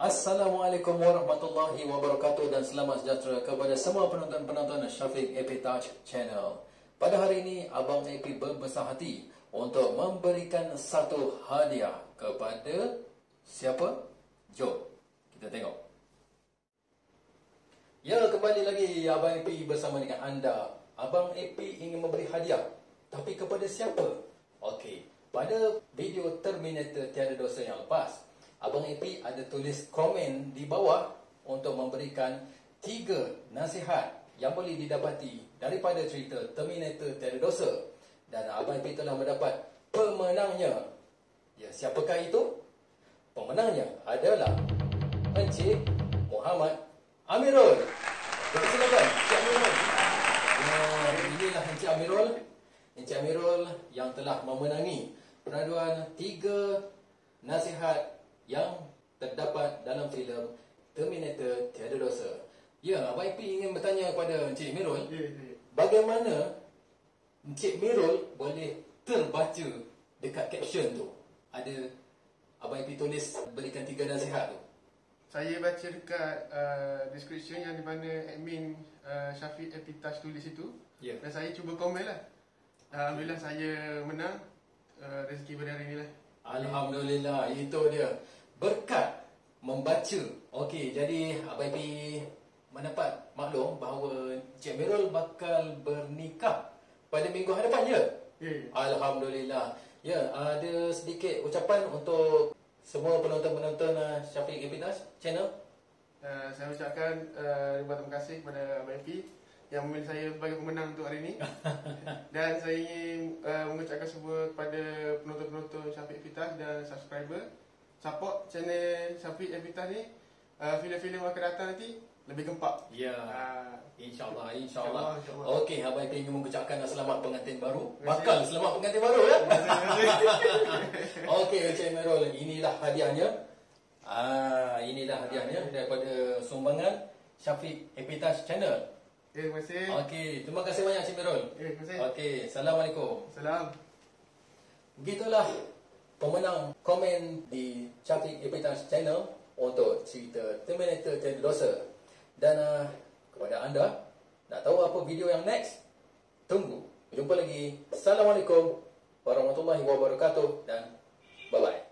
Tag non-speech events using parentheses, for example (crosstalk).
Assalamualaikum warahmatullahi wabarakatuh dan selamat sejahtera kepada semua penonton-penonton Syafiq AP Touch Channel. Pada hari ini, Abang AP berbesar hati untuk memberikan satu hadiah kepada siapa? Jom, kita tengok. Ya, kembali lagi Abang AP bersama dengan anda. Abang AP ingin memberi hadiah. Tapi kepada siapa? Okey, pada video Terminator Tiada Dosa yang lepas, Abang AP ada tulis komen di bawah untuk memberikan tiga nasihat yang boleh didapati daripada cerita Terminator Tiada Dosa. Dan Abang AP telah mendapat pemenangnya. Ya, siapakah itu? Pemenangnya adalah Encik Muhammad Amirul. Jadi silakan, Encik Amirul. Ya, inilah Encik Amirul. Encik Amirul yang telah memenangi peraduan tiga nasihat yang terdapat dalam filem Terminator Tiada Dosa. Ya, IP ingin bertanya kepada Encik Mirul, Ya, ya. bagaimana Encik Mirul boleh terbaca dekat caption tu? Ada Abang IP tulis berikan tiga nasihat tu. Saya baca dekat uh, description yang di mana admin uh, Syafiq Epitas tulis itu Ya. dan saya cuba komen lah. Alhamdulillah saya menang uh, rezeki pada hari ni lah. Alhamdulillah, itu dia. Berkat membaca. Okey, jadi Abang IP mendapat maklum bahawa Encik Mirul bakal bernikah pada minggu hadapan. Ya, ya. Alhamdulillah. Ya, ada sedikit ucapan untuk semua penonton-penonton uh, Syafiq Epitas channel. Uh, saya ucapkan uh, ribuan terima kasih kepada Abang MP yang memilih saya sebagai pemenang untuk hari ini. (laughs) dan saya ingin uh, mengucapkan semua kepada penonton-penonton Syafiq Epitas dan subscriber support channel Syafiq Epitas ni uh, filem-filem akan datang nanti lebih gempak. Ya. Uh, InsyaAllah, InsyaAllah, insyaAllah. insyaAllah. Okey, Abang IP ingin mengucapkan selamat pengantin baru. Bakal selamat pengantin baru ya. (laughs) Okey, Encik Merol, inilah hadiahnya. Ah, inilah hadiahnya daripada sumbangan Syafiq Epitas Channel. Ya, terima kasih. Okey, terima kasih banyak Encik Merol. Ya, terima kasih. Okey, Assalamualaikum. Salam. Begitulah pemenang komen di Syafiq Epitas Channel untuk cerita Terminator Tiada Dosa. Dan uh, kepada anda, nak tahu apa video yang next? Tunggu. Jumpa lagi. Assalamualaikum warahmatullahi wabarakatuh dan bye-bye.